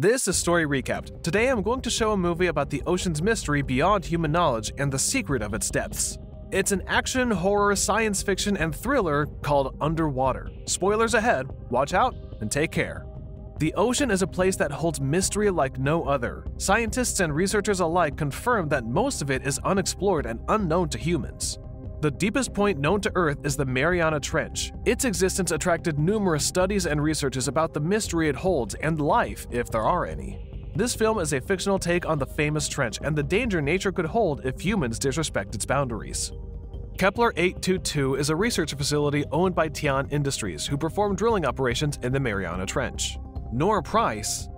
This is Story Recapped. Today I'm going to show a movie about the ocean's mystery beyond human knowledge and the secret of its depths. It's an action, horror, science fiction, and thriller called Underwater. Spoilers ahead, watch out, and take care. The ocean is a place that holds mystery like no other. Scientists and researchers alike confirm that most of it is unexplored and unknown to humans. The deepest point known to Earth is the Mariana Trench. Its existence attracted numerous studies and researches about the mystery it holds and life, if there are any. This film is a fictional take on the famous trench and the danger nature could hold if humans disrespect its boundaries. Kepler 822 is a research facility owned by Tian Industries who perform drilling operations in the Mariana Trench. Nora Price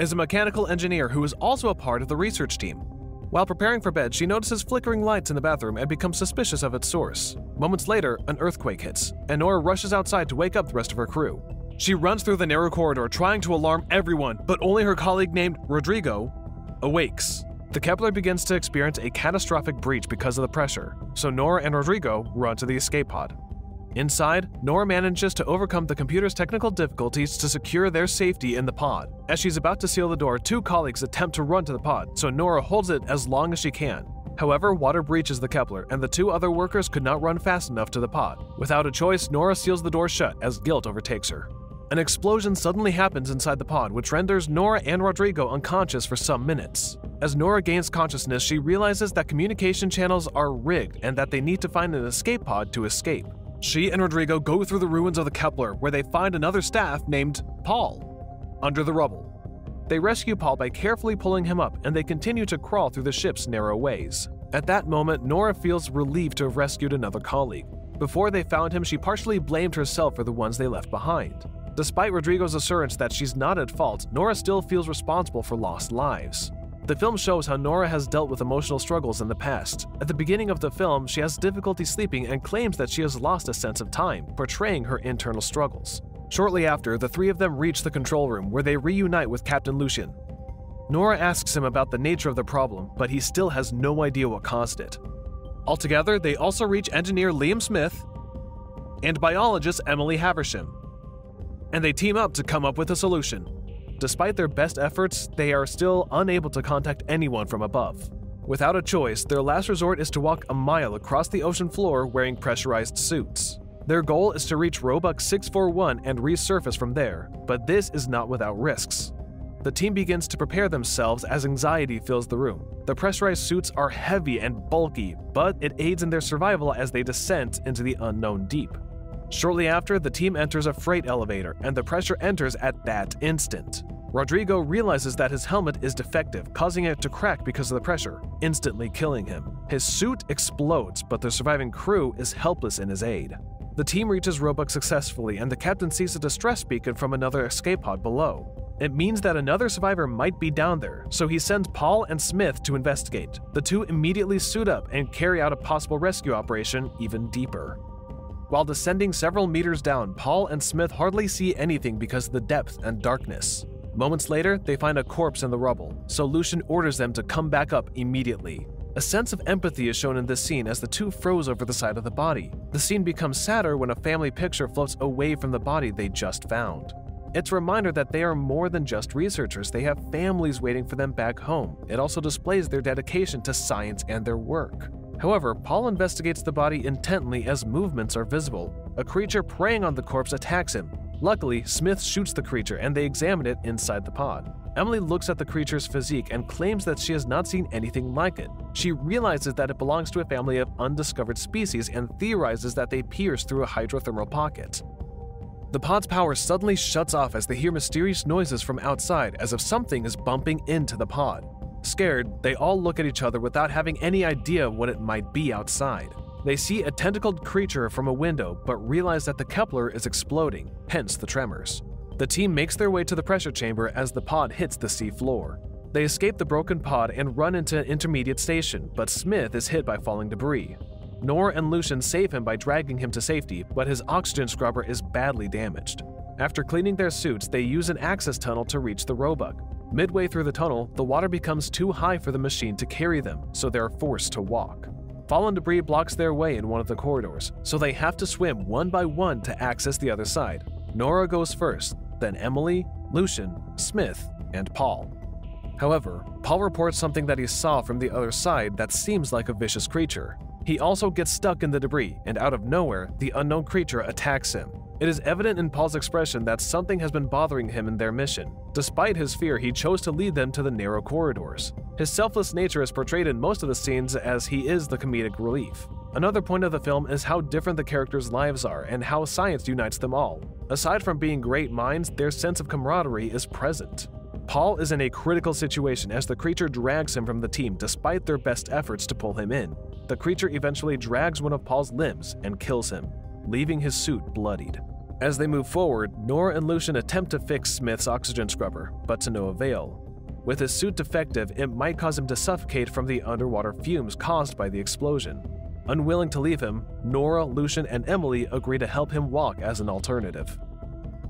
is a mechanical engineer who is also a part of the research team. While preparing for bed, she notices flickering lights in the bathroom and becomes suspicious of its source. Moments later, an earthquake hits, and Nora rushes outside to wake up the rest of her crew. She runs through the narrow corridor trying to alarm everyone, but only her colleague named Rodrigo awakes. The Kepler begins to experience a catastrophic breach because of the pressure, so Nora and Rodrigo run to the escape pod. Inside, Nora manages to overcome the computer's technical difficulties to secure their safety in the pod. As she's about to seal the door, two colleagues attempt to run to the pod, so Nora holds it as long as she can. However, water breaches the Kepler, and the two other workers could not run fast enough to the pod. Without a choice, Nora seals the door shut as guilt overtakes her. An explosion suddenly happens inside the pod, which renders Nora and Rodrigo unconscious for some minutes. As Nora gains consciousness, she realizes that communication channels are rigged and that they need to find an escape pod to escape. She and Rodrigo go through the ruins of the Kepler, where they find another staff named Paul under the rubble. They rescue Paul by carefully pulling him up, and they continue to crawl through the ship's narrow ways. At that moment, Nora feels relieved to have rescued another colleague. Before they found him, she partially blamed herself for the ones they left behind. Despite Rodrigo's assurance that she's not at fault, Nora still feels responsible for lost lives. The film shows how Nora has dealt with emotional struggles in the past. At the beginning of the film, she has difficulty sleeping and claims that she has lost a sense of time, portraying her internal struggles. Shortly after, the three of them reach the control room where they reunite with Captain Lucian. Nora asks him about the nature of the problem, but he still has no idea what caused it. Altogether, they also reach engineer Liam Smith and biologist Emily Haversham, and they team up to come up with a solution. Despite their best efforts, they are still unable to contact anyone from above. Without a choice, their last resort is to walk a mile across the ocean floor wearing pressurized suits. Their goal is to reach Roebuck 641 and resurface from there, but this is not without risks. The team begins to prepare themselves as anxiety fills the room. The pressurized suits are heavy and bulky, but it aids in their survival as they descend into the unknown deep. Shortly after, the team enters a freight elevator, and the pressure enters at that instant. Rodrigo realizes that his helmet is defective, causing it to crack because of the pressure, instantly killing him. His suit explodes, but the surviving crew is helpless in his aid. The team reaches Roebuck successfully, and the captain sees a distress beacon from another escape pod below. It means that another survivor might be down there, so he sends Paul and Smith to investigate. The two immediately suit up and carry out a possible rescue operation even deeper. While descending several meters down, Paul and Smith hardly see anything because of the depth and darkness. Moments later, they find a corpse in the rubble, so Lucian orders them to come back up immediately. A sense of empathy is shown in this scene as the two froze over the side of the body. The scene becomes sadder when a family picture floats away from the body they just found. It's a reminder that they are more than just researchers, they have families waiting for them back home. It also displays their dedication to science and their work. However, Paul investigates the body intently as movements are visible. A creature preying on the corpse attacks him. Luckily, Smith shoots the creature and they examine it inside the pod. Emily looks at the creature's physique and claims that she has not seen anything like it. She realizes that it belongs to a family of undiscovered species and theorizes that they pierce through a hydrothermal pocket. The pod's power suddenly shuts off as they hear mysterious noises from outside as if something is bumping into the pod. Scared, they all look at each other without having any idea what it might be outside. They see a tentacled creature from a window but realize that the Kepler is exploding, hence the tremors. The team makes their way to the pressure chamber as the pod hits the sea floor. They escape the broken pod and run into an intermediate station, but Smith is hit by falling debris. Nor and Lucian save him by dragging him to safety, but his oxygen scrubber is badly damaged. After cleaning their suits, they use an access tunnel to reach the Roebuck. Midway through the tunnel, the water becomes too high for the machine to carry them, so they are forced to walk. Fallen debris blocks their way in one of the corridors, so they have to swim one by one to access the other side. Nora goes first, then Emily, Lucian, Smith, and Paul. However, Paul reports something that he saw from the other side that seems like a vicious creature. He also gets stuck in the debris, and out of nowhere, the unknown creature attacks him. It is evident in Paul's expression that something has been bothering him in their mission. Despite his fear, he chose to lead them to the narrow corridors. His selfless nature is portrayed in most of the scenes as he is the comedic relief. Another point of the film is how different the characters' lives are and how science unites them all. Aside from being great minds, their sense of camaraderie is present. Paul is in a critical situation as the creature drags him from the team despite their best efforts to pull him in. The creature eventually drags one of Paul's limbs and kills him, leaving his suit bloodied. As they move forward, Nora and Lucian attempt to fix Smith's oxygen scrubber, but to no avail. With his suit defective, it might cause him to suffocate from the underwater fumes caused by the explosion. Unwilling to leave him, Nora, Lucian, and Emily agree to help him walk as an alternative.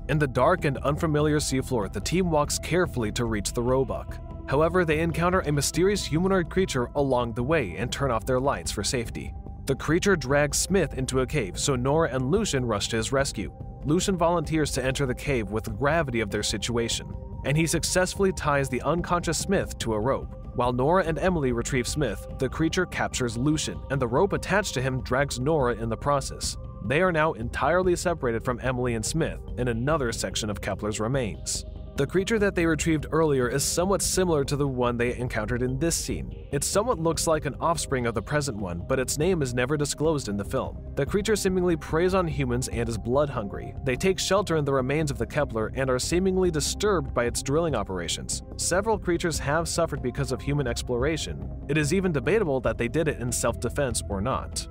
In the dark and unfamiliar seafloor, the team walks carefully to reach the Roebuck. However, they encounter a mysterious humanoid creature along the way and turn off their lights for safety. The creature drags Smith into a cave, so Nora and Lucian rush to his rescue. Lucian volunteers to enter the cave with the gravity of their situation, and he successfully ties the unconscious Smith to a rope. While Nora and Emily retrieve Smith, the creature captures Lucian, and the rope attached to him drags Nora in the process. They are now entirely separated from Emily and Smith in another section of Kepler's remains. The creature that they retrieved earlier is somewhat similar to the one they encountered in this scene. It somewhat looks like an offspring of the present one, but its name is never disclosed in the film. The creature seemingly preys on humans and is blood hungry. They take shelter in the remains of the Kepler and are seemingly disturbed by its drilling operations. Several creatures have suffered because of human exploration. It is even debatable that they did it in self defense or not.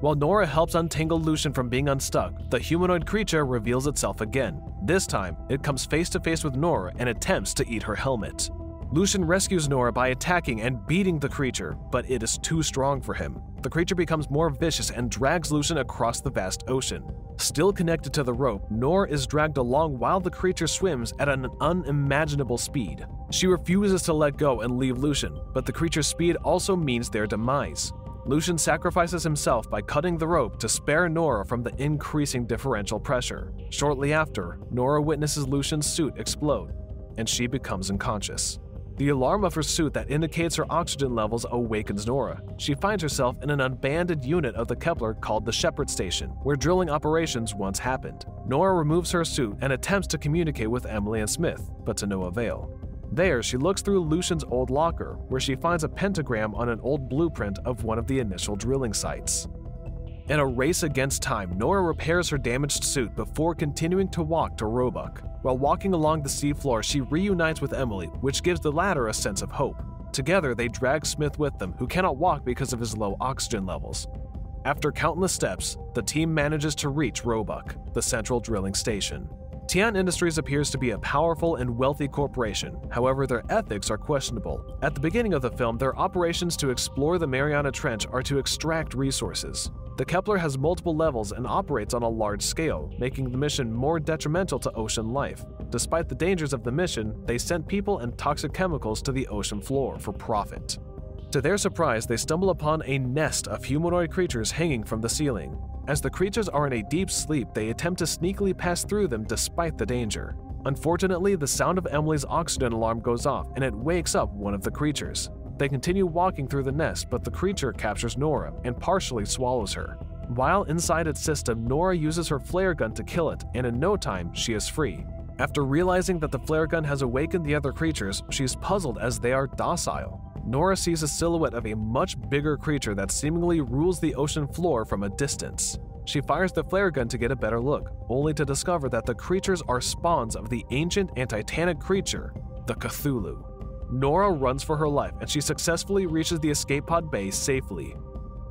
While Nora helps untangle Lucian from being unstuck, the humanoid creature reveals itself again. This time, it comes face to face with Nora and attempts to eat her helmet. Lucian rescues Nora by attacking and beating the creature, but it is too strong for him. The creature becomes more vicious and drags Lucian across the vast ocean. Still connected to the rope, Nora is dragged along while the creature swims at an unimaginable speed. She refuses to let go and leave Lucian, but the creature's speed also means their demise. Lucian sacrifices himself by cutting the rope to spare Nora from the increasing differential pressure. Shortly after, Nora witnesses Lucian's suit explode, and she becomes unconscious. The alarm of her suit that indicates her oxygen levels awakens Nora. She finds herself in an abandoned unit of the Kepler called the Shepherd Station, where drilling operations once happened. Nora removes her suit and attempts to communicate with Emily and Smith, but to no avail. There, she looks through Lucian's old locker, where she finds a pentagram on an old blueprint of one of the initial drilling sites. In a race against time, Nora repairs her damaged suit before continuing to walk to Roebuck. While walking along the seafloor, she reunites with Emily, which gives the latter a sense of hope. Together, they drag Smith with them, who cannot walk because of his low oxygen levels. After countless steps, the team manages to reach Roebuck, the central drilling station. Tian Industries appears to be a powerful and wealthy corporation, however, their ethics are questionable. At the beginning of the film, their operations to explore the Mariana Trench are to extract resources. The Kepler has multiple levels and operates on a large scale, making the mission more detrimental to ocean life. Despite the dangers of the mission, they sent people and toxic chemicals to the ocean floor for profit. To their surprise, they stumble upon a nest of humanoid creatures hanging from the ceiling. As the creatures are in a deep sleep, they attempt to sneakily pass through them despite the danger. Unfortunately, the sound of Emily's oxygen alarm goes off and it wakes up one of the creatures. They continue walking through the nest, but the creature captures Nora and partially swallows her. While inside its system, Nora uses her flare gun to kill it, and in no time, she is free. After realizing that the flare gun has awakened the other creatures, she is puzzled as they are docile. Nora sees a silhouette of a much bigger creature that seemingly rules the ocean floor from a distance. She fires the flare gun to get a better look, only to discover that the creatures are spawns of the ancient and titanic creature, the Cthulhu. Nora runs for her life and she successfully reaches the escape pod bay safely.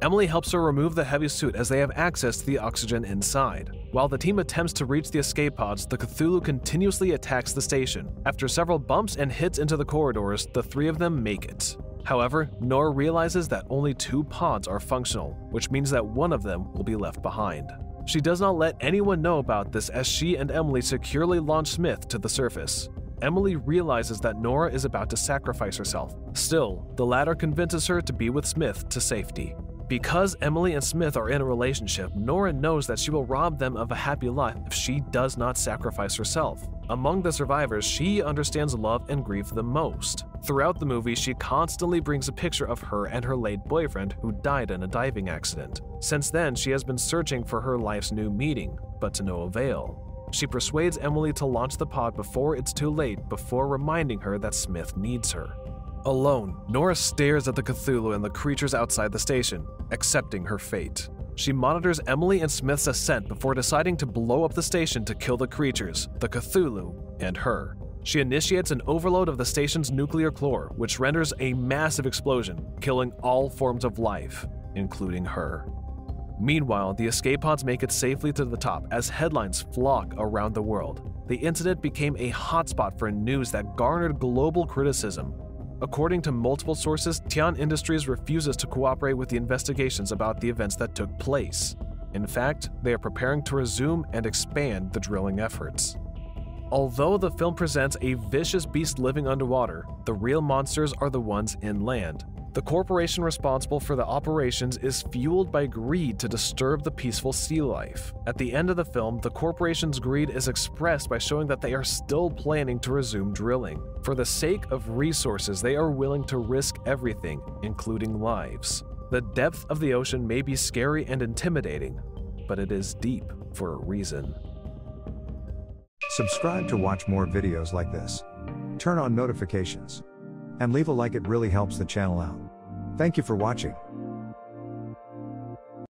Emily helps her remove the heavy suit as they have access to the oxygen inside. While the team attempts to reach the escape pods, the Cthulhu continuously attacks the station. After several bumps and hits into the corridors, the three of them make it. However, Nora realizes that only two pods are functional, which means that one of them will be left behind. She does not let anyone know about this as she and Emily securely launch Smith to the surface. Emily realizes that Nora is about to sacrifice herself. Still, the latter convinces her to be with Smith to safety. Because Emily and Smith are in a relationship, Nora knows that she will rob them of a happy life if she does not sacrifice herself. Among the survivors, she understands love and grief the most. Throughout the movie, she constantly brings a picture of her and her late boyfriend who died in a diving accident. Since then, she has been searching for her life's new meaning, but to no avail. She persuades Emily to launch the pod before it's too late, before reminding her that Smith needs her. Alone, Nora stares at the Cthulhu and the creatures outside the station, accepting her fate. She monitors Emily and Smith's ascent before deciding to blow up the station to kill the creatures, the Cthulhu, and her. She initiates an overload of the station's nuclear core, which renders a massive explosion, killing all forms of life, including her. Meanwhile, the escape pods make it safely to the top as headlines flock around the world. The incident became a hotspot for news that garnered global criticism, According to multiple sources, Tian Industries refuses to cooperate with the investigations about the events that took place. In fact, they are preparing to resume and expand the drilling efforts. Although the film presents a vicious beast living underwater, the real monsters are the ones inland. The corporation responsible for the operations is fueled by greed to disturb the peaceful sea life. At the end of the film, the corporation's greed is expressed by showing that they are still planning to resume drilling. For the sake of resources, they are willing to risk everything, including lives. The depth of the ocean may be scary and intimidating, but it is deep for a reason. Subscribe to watch more videos like this. Turn on notifications. And leave a like, it really helps the channel out. Thank you for watching.